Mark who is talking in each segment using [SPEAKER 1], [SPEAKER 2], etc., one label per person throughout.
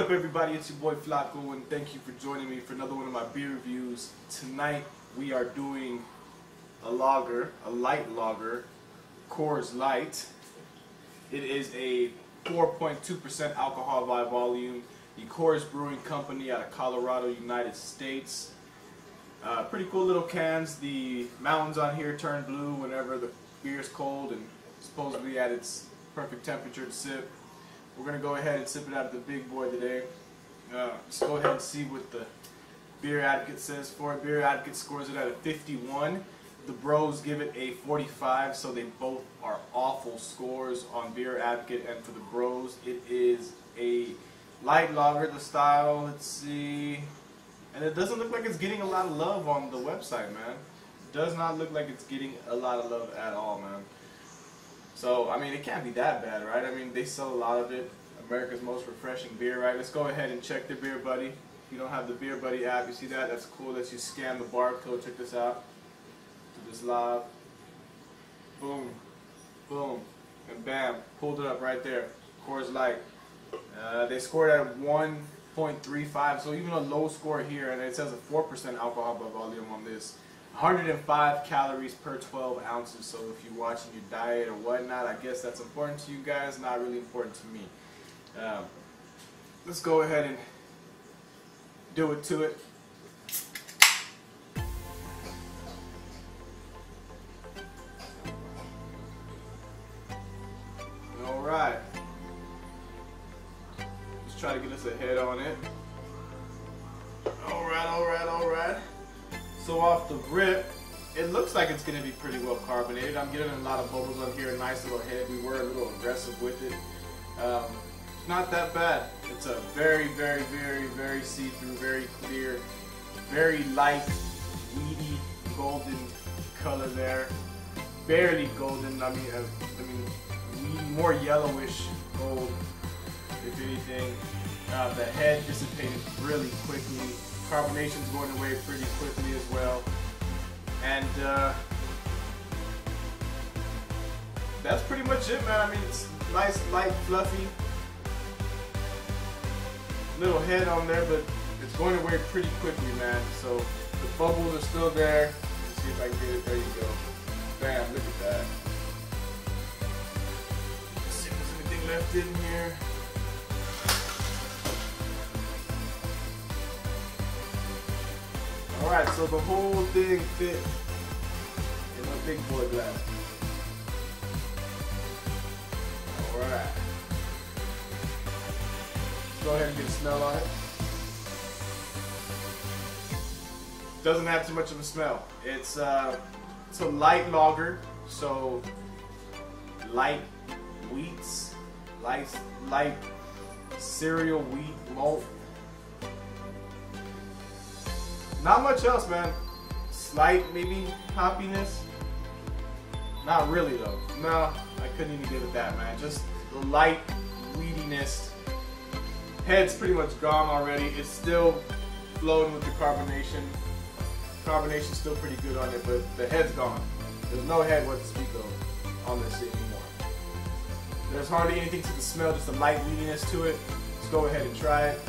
[SPEAKER 1] everybody? It's your boy Flaco, and thank you for joining me for another one of my beer reviews. Tonight we are doing a lager, a light lager, Coors Light. It is a 4.2% alcohol by volume. The Coors Brewing Company out of Colorado, United States. Uh, pretty cool little cans. The mountains on here turn blue whenever the beer is cold and supposedly at its perfect temperature to sip. We're going to go ahead and sip it out of the big boy today. Uh, let's go ahead and see what the Beer Advocate says for it. Beer Advocate scores it at a 51. The Bros give it a 45, so they both are awful scores on Beer Advocate. And for the Bros, it is a light lager, the style, let's see. And it doesn't look like it's getting a lot of love on the website, man. Does not look like it's getting a lot of love at all, man. So, I mean, it can't be that bad, right? I mean, they sell a lot of it. America's most refreshing beer, right? Let's go ahead and check the Beer Buddy. If you don't have the Beer Buddy app, you see that? That's cool that you scan the barcode. Check this out. Do this live. Boom. Boom. And bam. Pulled it up right there. Coors Light. Uh, they scored at 1.35, so even a low score here, and it says a 4% alcohol by volume on this. 105 calories per 12 ounces. So if you're watching your diet or whatnot, I guess that's important to you guys. Not really important to me. Um, let's go ahead and do it to it. All right. Let's try to get us a head on it. All right, all right. So off the rip, it looks like it's going to be pretty well carbonated. I'm getting a lot of bubbles on here, a nice little head. We were a little aggressive with it. Um, not that bad. It's a very, very, very, very see-through, very clear, very light, weedy, golden color there. Barely golden. I mean, uh, I mean, more yellowish gold, if anything. Uh, the head dissipated really quickly carbonation's going away pretty quickly as well. And uh, that's pretty much it, man. I mean, it's nice, light, fluffy. Little head on there, but it's going away pretty quickly, man. So the bubbles are still there. Let's see if I can get it. There you go. Bam, look at that. Let's see if there's anything left in here. Alright, so the whole thing fit in a big boy glass. Alright. Go ahead and get a smell on it. Doesn't have too much of a smell. It's uh a light lager, so light wheats, light light cereal wheat malt Not much else, man. Slight, maybe, hoppiness. Not really, though. No, I couldn't even give it that, man. Just the light weediness. Head's pretty much gone already. It's still flowing with the carbonation. Carbonation's still pretty good on it, but the head's gone. There's no head what to speak of on this anymore. There's hardly anything to the smell, just a light weediness to it. Let's go ahead and try it.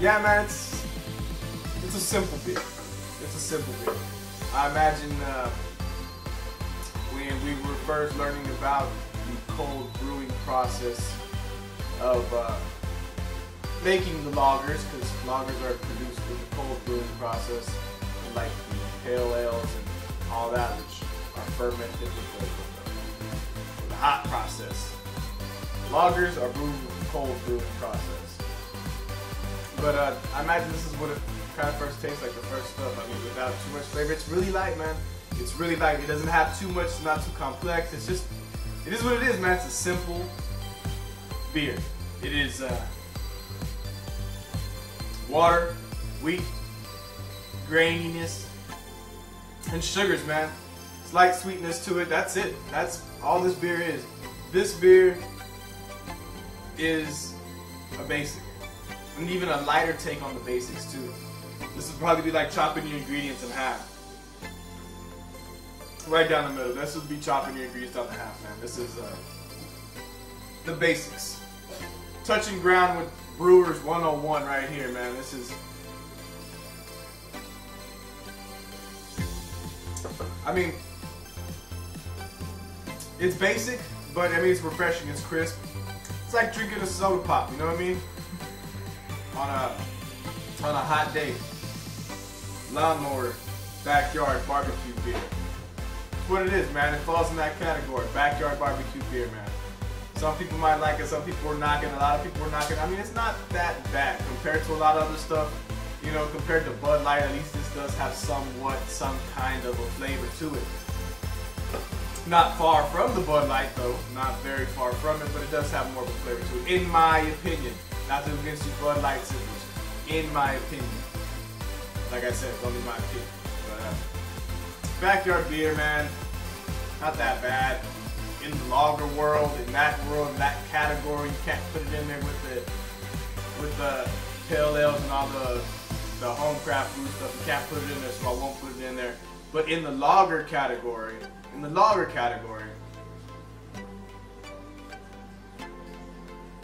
[SPEAKER 1] Yeah, man, it's it's a simple beer. It's a simple beer. I imagine uh, when we were first learning about the cold brewing process of uh, making the lagers, because lagers are produced with the cold brewing process, like the pale ales and all that, which are fermented with the, the hot process. Lagers are brewed with the cold brewing process. But uh, I imagine this is what it kind of first tastes like, the first stuff. I mean, without too much flavor. It's really light, man. It's really light. It doesn't have too much. It's not too complex. It's just, it is what it is, man. It's a simple beer. It is uh, water, wheat, graininess, and sugars, man. Slight sweetness to it. That's it. That's all this beer is. This beer is a basic and even a lighter take on the basics too. This would probably be like chopping your ingredients in half. Right down the middle. This would be chopping your ingredients down to half, man. This is uh, the basics. Touching ground with Brewers 101 right here, man. This is. I mean, it's basic, but I mean it's refreshing. It's crisp. It's like drinking a soda pop. You know what I mean? On a on a hot day, lawnmower, backyard barbecue beer. That's what it is, man. It falls in that category. Backyard barbecue beer, man. Some people might like it, some people are knocking, a lot of people are knocking. I mean, it's not that bad compared to a lot of other stuff. You know, compared to Bud Light, at least this does have somewhat, some kind of a flavor to it. Not far from the Bud Light, though. Not very far from it, but it does have more of a flavor to it, in my opinion. Not to against you Bud Light sippers, in my opinion. Like I said, it's only my opinion. But, uh, backyard beer, man, not that bad in the lager world, in that world, in that category. You can't put it in there with the with the pale ales and all the the home craft brew stuff. You can't put it in there, so I won't put it in there. But in the lager category, in the lager category,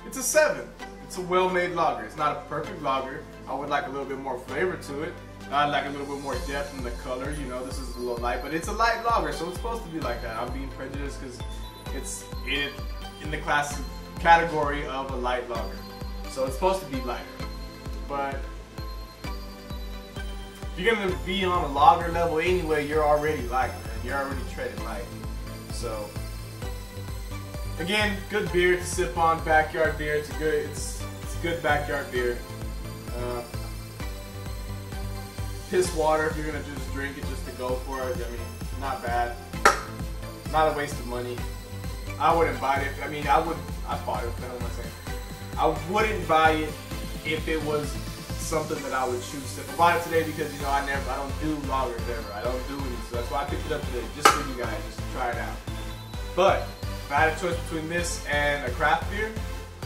[SPEAKER 1] it's a seven. It's a well-made lager. It's not a perfect lager. I would like a little bit more flavor to it. I'd like a little bit more depth in the color. You know, this is a little light, but it's a light lager, so it's supposed to be like that. I'm being prejudiced because it's in, in the class category of a light lager. So it's supposed to be lighter. But if you're gonna be on a lager level anyway, you're already light, man. You're already treading light. So again, good beer to sip on, backyard beer. It's a good, it's good backyard beer. Uh, piss water if you're gonna just drink it just to go for it. I mean, not bad. Not a waste of money. I wouldn't buy it. I mean, I would. I bought it. What am I saying? I wouldn't buy it if it was something that I would choose to. Bought it today because you know I never, I don't do lagers ever. I don't do any, so that's why I picked it up today, just for you guys, just to try it out. But if I had a choice between this and a craft beer,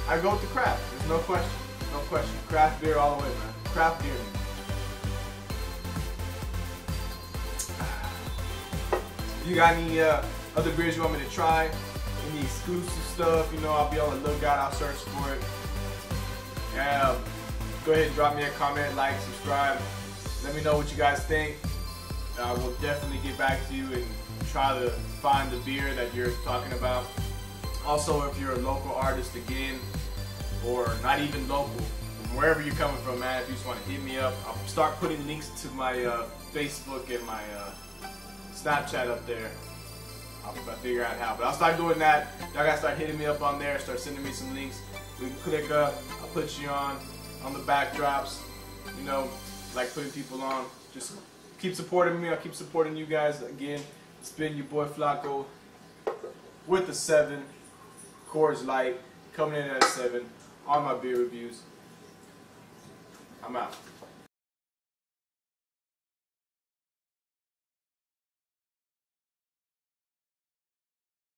[SPEAKER 1] I'd go with the craft. There's no question, no question. Craft beer all the way, man. Craft beer. You got any uh, other beers you want me to try, any exclusive stuff, you know, I'll be on the lookout. I'll search for it. Yeah, go ahead and drop me a comment, like, subscribe. Let me know what you guys think. I will definitely get back to you and try to find the beer that you're talking about. Also, if you're a local artist again, or not even local, from wherever you're coming from, man, if you just want to hit me up, I'll start putting links to my uh, Facebook and my uh, Snapchat up there. I'll figure out how, but I'll start doing that. Y'all gotta start hitting me up on there, start sending me some links. We can click up, I'll put you on, on the backdrops, you know, like putting people on. Just keep supporting me, I'll keep supporting you guys. Again, it's been your boy Flaco with the 7, Coors Light, coming in at a 7 on my beer reviews. I'm out.